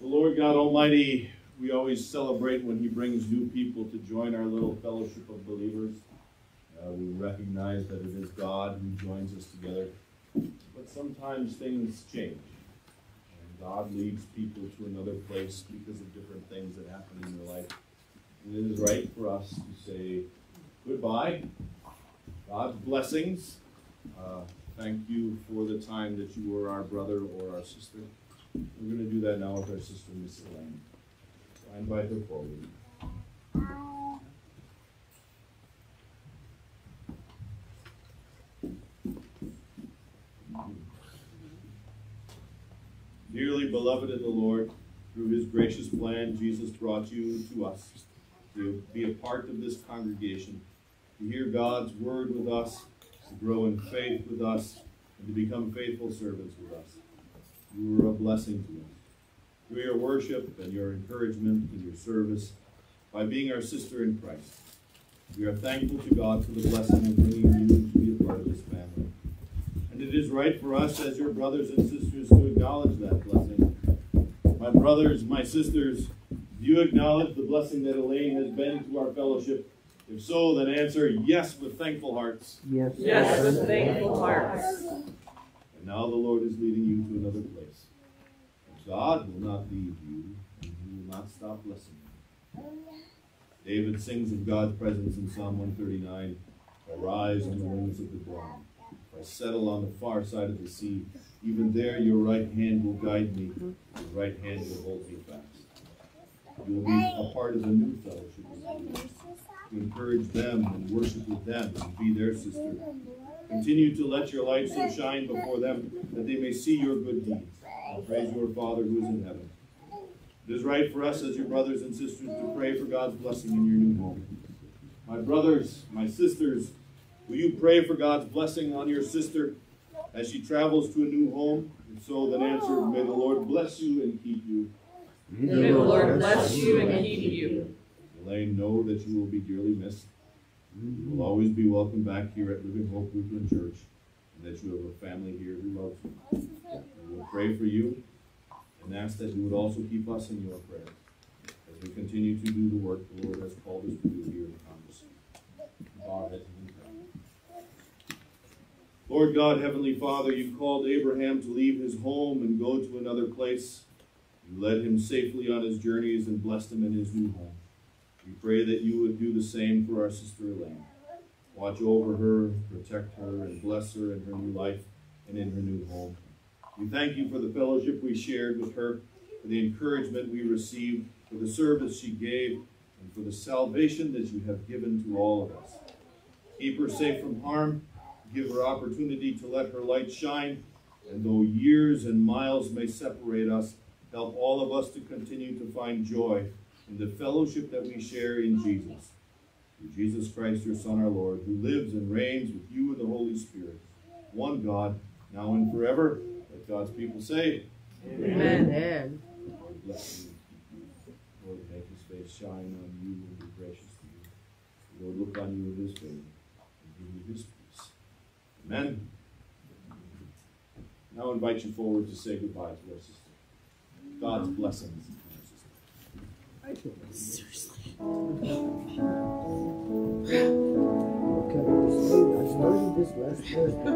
The Lord God Almighty, we always celebrate when He brings new people to join our little fellowship of believers. Uh, we recognize that it is God who joins us together, but sometimes things change. And God leads people to another place because of different things that happen in their life. And it is right for us to say goodbye, God's blessings. Uh, thank you for the time that you were our brother or our sister. We're going to do that now with our sister, Miss Elaine. So I invite her forward. Dearly beloved in the Lord, through his gracious plan, Jesus brought you to us to be a part of this congregation, to hear God's word with us, to grow in faith with us, and to become faithful servants with us. You are a blessing to us. Through your worship and your encouragement and your service, by being our sister in Christ, we are thankful to God for the blessing of bringing you to be a part of this family. And it is right for us as your brothers and sisters to acknowledge that blessing. My brothers, my sisters, do you acknowledge the blessing that Elaine has been to our fellowship? If so, then answer yes with thankful hearts. Yes. Yes, with thankful hearts. And now the Lord is leading you to another place. God will not leave you, and He will not stop blessing you. David sings of God's presence in Psalm 139 I rise on the wings of the dawn. I settle on the far side of the sea. Even there your right hand will guide me, your right hand will hold me fast. You will be a part of a new fellowship. To encourage them and worship with them and be their sister. Continue to let your light so shine before them that they may see your good deeds and praise your Father who is in heaven. It is right for us as your brothers and sisters to pray for God's blessing in your new home. My brothers, my sisters, will you pray for God's blessing on your sister as she travels to a new home? And so then answer, may the Lord bless you and keep you. May the Lord bless you and keep you. Elaine, know that you will be dearly missed. You will always be welcome back here at Living Hope Lutheran Church, and that you have a family here who loves you. We will pray for you and ask that you would also keep us in your prayer as we continue to do the work the Lord has called us to do here in Congress. Bow. Lord God, Heavenly Father, you called Abraham to leave his home and go to another place. You led him safely on his journeys and blessed him in his new home. We pray that you would do the same for our sister Elaine. Watch over her, protect her, and bless her in her new life and in her new home. We thank you for the fellowship we shared with her, for the encouragement we received, for the service she gave, and for the salvation that you have given to all of us. Keep her safe from harm, give her opportunity to let her light shine, and though years and miles may separate us, help all of us to continue to find joy in the fellowship that we share in Jesus. Through Jesus Christ, your Son, our Lord, who lives and reigns with you in the Holy Spirit, one God, now and forever. Let God's people say, Amen. Amen. Lord bless you and you. Lord make his face shine on you and be gracious to you. Lord look on you with his favor and give you his peace. Amen. Now I invite you forward to say goodbye to our sister. God's blessings. Seriously. okay, I started this last Thursday.